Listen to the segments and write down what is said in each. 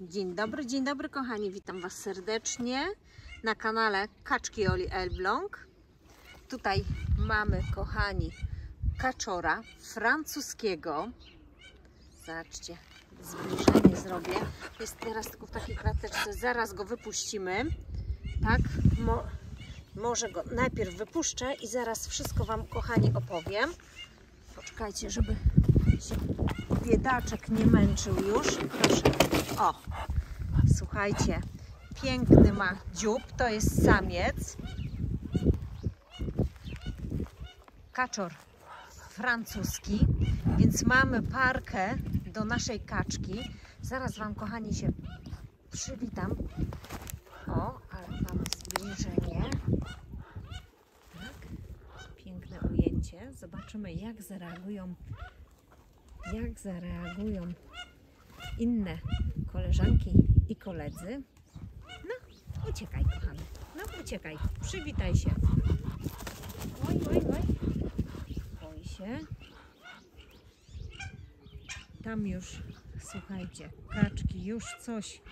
Dzień dobry, dzień dobry kochani, witam Was serdecznie na kanale Kaczki Oli Elbląg. Tutaj mamy kochani kaczora francuskiego. Zobaczcie, zbliżenie zrobię. Jest teraz tylko w takiej klateczce, zaraz go wypuścimy. Tak, Mo może go najpierw wypuszczę i zaraz wszystko Wam kochani opowiem. Poczekajcie, żeby się biedaczek nie męczył już. Proszę. O, słuchajcie, piękny ma dziób, to jest samiec. Kaczor francuski, więc mamy parkę do naszej kaczki. Zaraz Wam, kochani, się przywitam. O, ale mamy zbliżenie. Tak, piękne ujęcie. Zobaczymy, jak zareagują jak zareagują inne koleżanki i koledzy. No, uciekaj, kochany. No, uciekaj. Przywitaj się. Oj, oj, oj. Boi się. Tam już, słuchajcie, kaczki już coś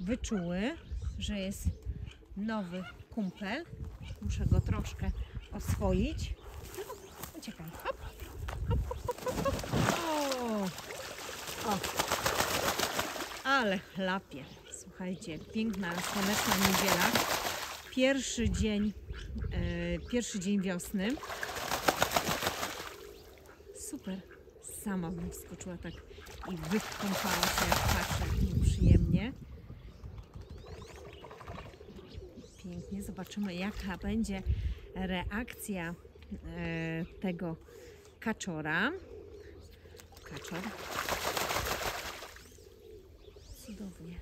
wyczuły, że jest nowy kumpel. Muszę go troszkę oswoić. No, uciekaj. Hop. O, o, ale chlapie. Słuchajcie, piękna, słoneczna niedziela. Pierwszy dzień, e, pierwszy dzień wiosny. Super. Sama bym wskoczyła tak i wykąpała się, jak patrzę, jak mi przyjemnie. Pięknie. Zobaczymy, jaka będzie reakcja e, tego kaczora. Kaczor. Cudownie.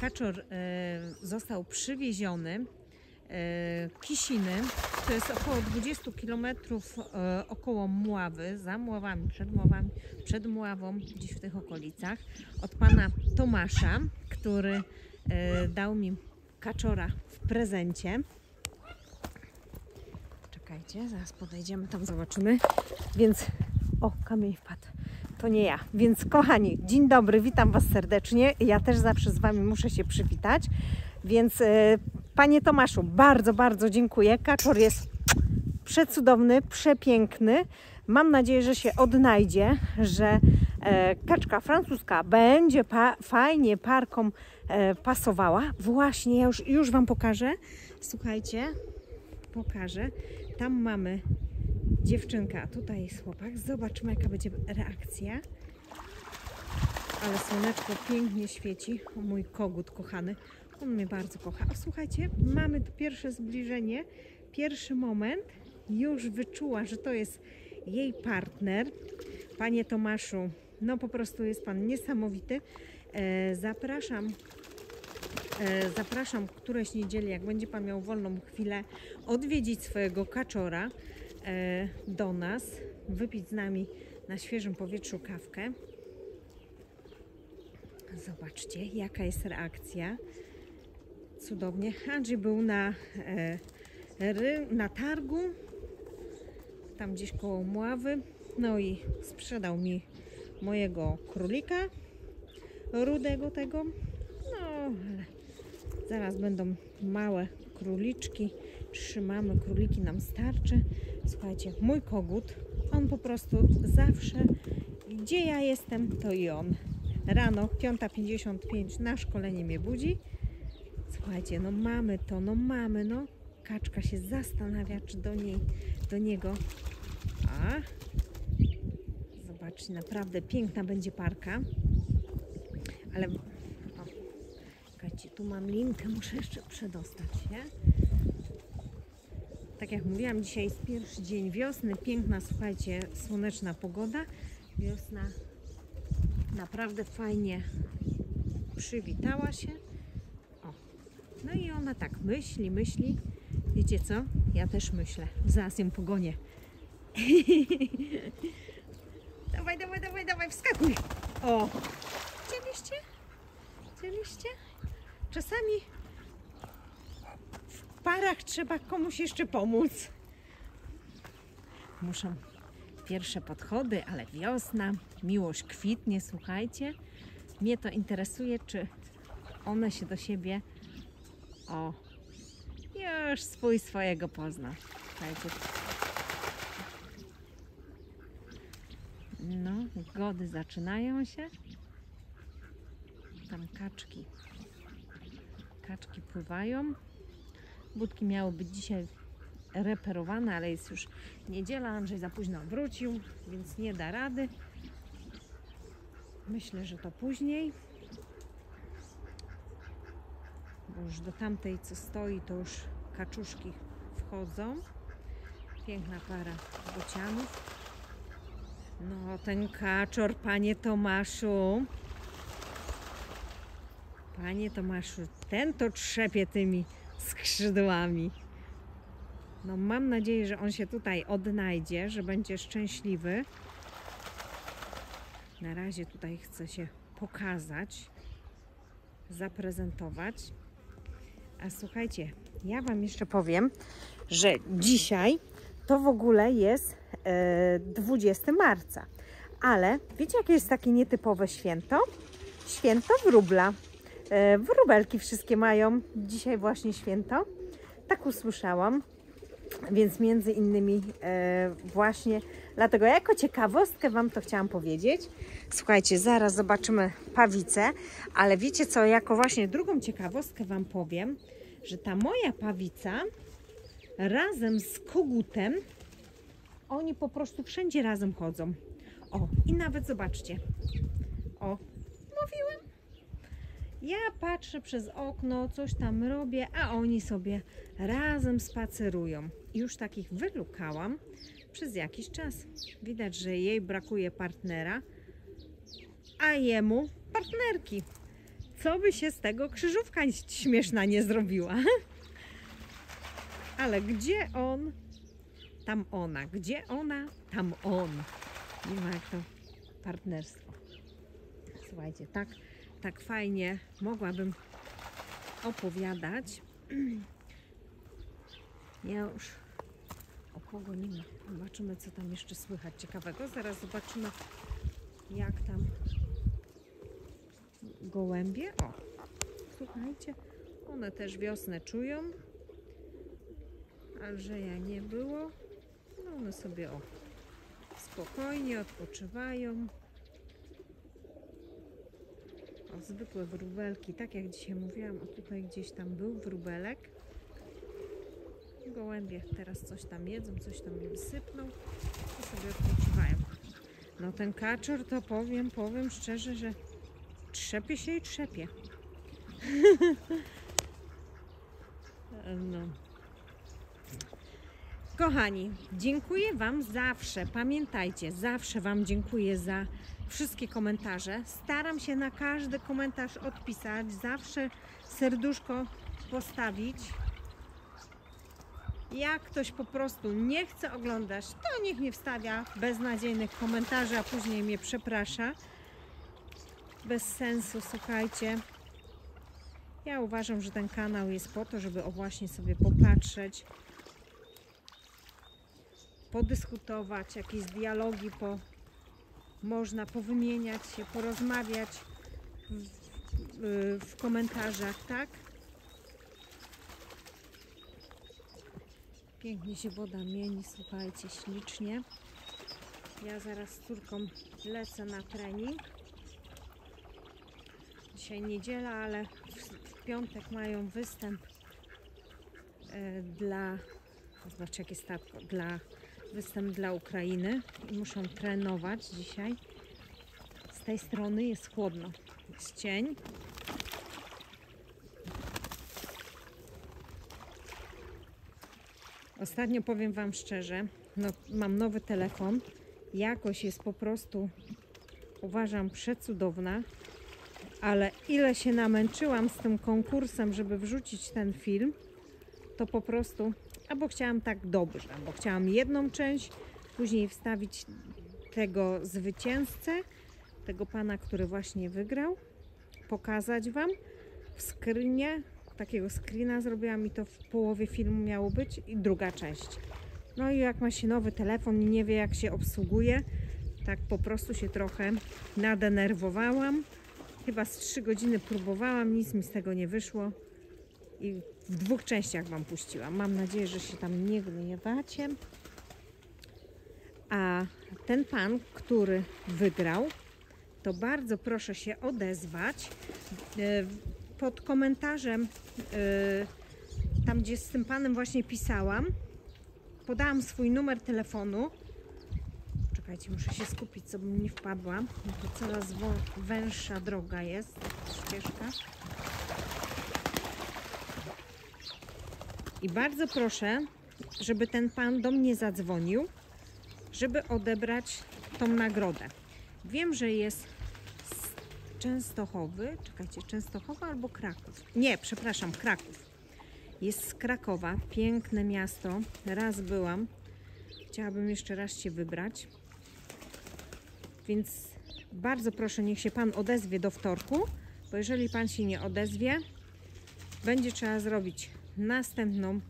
Kaczor e, został przywieziony e, Kisiny. To jest około 20 km e, około Mławy, za Mławami, przed Mławami, przed Mławą, gdzieś w tych okolicach, od pana Tomasza, który dał mi kaczora w prezencie. Czekajcie, zaraz podejdziemy tam, zobaczymy. Więc, o, kamień wpadł. To nie ja. Więc kochani, dzień dobry, witam Was serdecznie. Ja też zawsze z Wami muszę się przywitać. Więc e, Panie Tomaszu, bardzo, bardzo dziękuję. Kaczor jest przecudowny, przepiękny. Mam nadzieję, że się odnajdzie, że e, kaczka francuska będzie pa fajnie parkom e, pasowała. Właśnie, ja już, już Wam pokażę. Słuchajcie, pokażę. Tam mamy dziewczynka, tutaj jest chłopak. Zobaczmy, jaka będzie reakcja. Ale słoneczko pięknie świeci. O, mój kogut kochany. On mnie bardzo kocha. A słuchajcie, mamy tu pierwsze zbliżenie, pierwszy moment. Już wyczuła, że to jest jej partner. Panie Tomaszu, no po prostu jest Pan niesamowity. E, zapraszam E, Zapraszam któreś niedzieli, jak będzie Pan miał wolną chwilę, odwiedzić swojego kaczora do nas, wypić z nami na świeżym powietrzu kawkę. Zobaczcie, jaka jest reakcja. Cudownie. Andrzej był na, e, na targu, tam gdzieś koło Mławy, no i sprzedał mi mojego królika, rudego tego, no ale Zaraz będą małe króliczki. Trzymamy, króliki nam starczy. Słuchajcie, mój kogut, on po prostu zawsze, gdzie ja jestem, to i on. Rano 5.55 na szkolenie mnie budzi. Słuchajcie, no mamy to, no mamy, no. Kaczka się zastanawia, czy do niej, do niego. A, zobaczcie, naprawdę piękna będzie parka. Ale Czekajcie, tu mam linkę, muszę jeszcze przedostać się. Tak jak mówiłam, dzisiaj jest pierwszy dzień wiosny. Piękna, słuchajcie, słoneczna pogoda. Wiosna naprawdę fajnie przywitała się. O. No i ona tak myśli, myśli. Wiecie co? Ja też myślę. Zaraz ją pogonię. dawaj, dawaj, dawaj, dawaj, wskakuj. O! Widzieliście? Widzieliście? Czasami parach trzeba komuś jeszcze pomóc. Muszę Pierwsze podchody, ale wiosna, miłość kwitnie, słuchajcie. Mnie to interesuje, czy one się do siebie o już swój swojego pozna. Słuchajcie. No, gody zaczynają się. Tam kaczki. Kaczki pływają. Budki miały być dzisiaj reperowane, ale jest już niedziela. Andrzej za późno wrócił, więc nie da rady. Myślę, że to później. Bo już do tamtej, co stoi, to już kaczuszki wchodzą. Piękna para bocianów. No, ten kaczor, panie Tomaszu. Panie Tomaszu, ten to trzepie tymi skrzydłami. No, mam nadzieję, że on się tutaj odnajdzie, że będzie szczęśliwy. Na razie tutaj chcę się pokazać, zaprezentować. A słuchajcie, ja Wam jeszcze powiem, że dzisiaj to w ogóle jest e, 20 marca. Ale wiecie, jakie jest takie nietypowe święto? Święto wróbla. E, wróbelki wszystkie mają dzisiaj właśnie święto. Tak usłyszałam. Więc między innymi e, właśnie dlatego jako ciekawostkę Wam to chciałam powiedzieć. Słuchajcie, zaraz zobaczymy pawicę, ale wiecie co, jako właśnie drugą ciekawostkę Wam powiem, że ta moja pawica razem z kogutem, oni po prostu wszędzie razem chodzą. O, i nawet zobaczcie. O, mówiłem. Ja patrzę przez okno, coś tam robię, a oni sobie razem spacerują. Już takich wylukałam przez jakiś czas. Widać, że jej brakuje partnera, a jemu partnerki. Co by się z tego krzyżówka śmieszna nie zrobiła? Ale gdzie on, tam ona. Gdzie ona, tam on. Nie ma jak to partnerstwo. Słuchajcie, tak, tak fajnie mogłabym opowiadać. Ja już o kogo nie ma. Zobaczymy, co tam jeszcze słychać ciekawego. Zaraz zobaczymy, jak tam gołębie. O, słuchajcie, one też wiosnę czują. Andrzeja nie było. No one sobie o, spokojnie odpoczywają. O, zwykłe wróbelki, tak jak dzisiaj mówiłam, o tutaj gdzieś tam był wróbelek. Gołębie teraz coś tam jedzą, coś tam im sypną i sobie odpoczywają. No ten kaczor to powiem, powiem szczerze, że trzepie się i trzepie. no. Kochani, dziękuję Wam zawsze. Pamiętajcie, zawsze Wam dziękuję za wszystkie komentarze. Staram się na każdy komentarz odpisać, zawsze serduszko postawić. Jak ktoś po prostu nie chce oglądać, to niech nie wstawia beznadziejnych komentarzy, a później mnie przeprasza. Bez sensu, słuchajcie. Ja uważam, że ten kanał jest po to, żeby o właśnie sobie popatrzeć, podyskutować, jakieś dialogi po, można powymieniać się, porozmawiać w, w, komentarzach, tak? Pięknie się woda mieni, słuchajcie, ślicznie. Ja zaraz z córką lecę na trening. Dzisiaj niedziela, ale w, piątek mają występ e, dla, zobaczcie jakie statko, dla występ dla Ukrainy i muszą trenować dzisiaj. Z tej strony jest chłodno, jest cień. Ostatnio powiem Wam szczerze, no, mam nowy telefon. Jakość jest po prostu, uważam, przecudowna. Ale ile się namęczyłam z tym konkursem, żeby wrzucić ten film, to po prostu, albo chciałam tak dobrze, bo chciałam jedną część, później wstawić tego zwycięzcę, tego pana, który właśnie wygrał, pokazać Wam w screenie, takiego screena zrobiłam i to w połowie filmu miało być i druga część. No i jak ma się nowy telefon i nie wie jak się obsługuje, tak po prostu się trochę nadenerwowałam. Chyba z 3 godziny próbowałam, nic mi z tego nie wyszło. I w dwóch częściach Wam puściłam. Mam nadzieję, że się tam nie gniewacie. A ten pan, który wygrał, to bardzo proszę się odezwać e, pod komentarzem, e, tam gdzie z tym panem właśnie pisałam. Podałam swój numer telefonu. Czekajcie, muszę się skupić, co bym nie wpadła. bo to coraz węższa droga jest, ścieżka. I bardzo proszę, żeby ten pan do mnie zadzwonił, żeby odebrać tą nagrodę. Wiem, że jest Częstochowy, czekajcie, Częstochowa albo Kraków. Nie, przepraszam, Kraków. Jest z Krakowa, piękne miasto. Raz byłam. Chciałabym jeszcze raz się wybrać. Więc bardzo proszę, niech się Pan odezwie do wtorku, bo jeżeli Pan się nie odezwie, będzie trzeba zrobić następną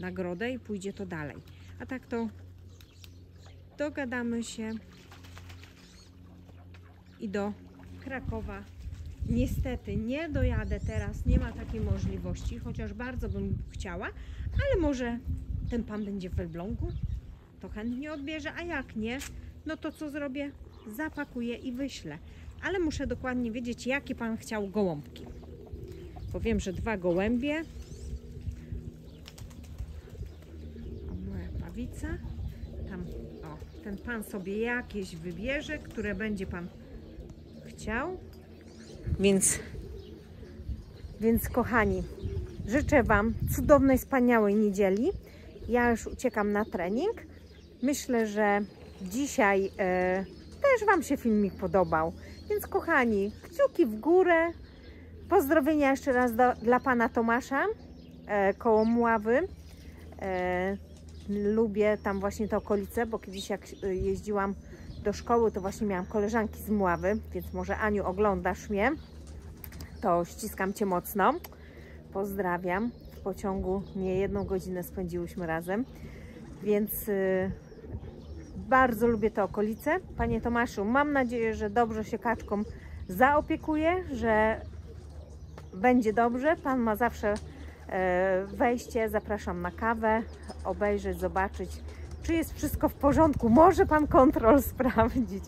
nagrodę i pójdzie to dalej. A tak to dogadamy się i do Krakowa. Niestety nie dojadę teraz, nie ma takiej możliwości, chociaż bardzo bym chciała, ale może ten pan będzie w Elblągu, to chętnie odbierze, a jak nie, no to co zrobię? Zapakuję i wyślę. Ale muszę dokładnie wiedzieć, jakie pan chciał gołąbki. Bo wiem, że dwa gołębie. Pawica. Tam, o, ten pan sobie jakieś wybierze, które będzie pan chciał. Więc, więc kochani, życzę Wam cudownej, wspaniałej niedzieli. Ja już uciekam na trening. Myślę, że dzisiaj e, też Wam się filmik podobał. Więc kochani, kciuki w górę. Pozdrowienia jeszcze raz do, dla Pana Tomasza e, koło Mławy. E, lubię tam właśnie te okolice, bo kiedyś jak e, jeździłam do szkoły, to właśnie miałam koleżanki z Mławy, więc może Aniu oglądasz mnie, to ściskam Cię mocno. Pozdrawiam. W pociągu nie jedną godzinę spędziłyśmy razem, więc y, bardzo lubię te okolice. Panie Tomaszu, mam nadzieję, że dobrze się kaczkom zaopiekuje, że będzie dobrze. Pan ma zawsze wejście, zapraszam na kawę, obejrzeć, zobaczyć, czy jest wszystko w porządku. Może Pan kontrol sprawdzić.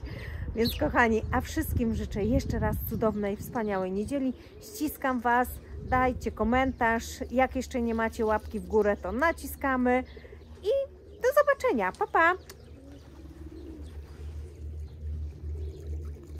Więc kochani, a wszystkim życzę jeszcze raz cudownej, wspaniałej niedzieli. Ściskam Was, dajcie komentarz. Jak jeszcze nie macie łapki w górę, to naciskamy. I do zobaczenia. Pa, pa!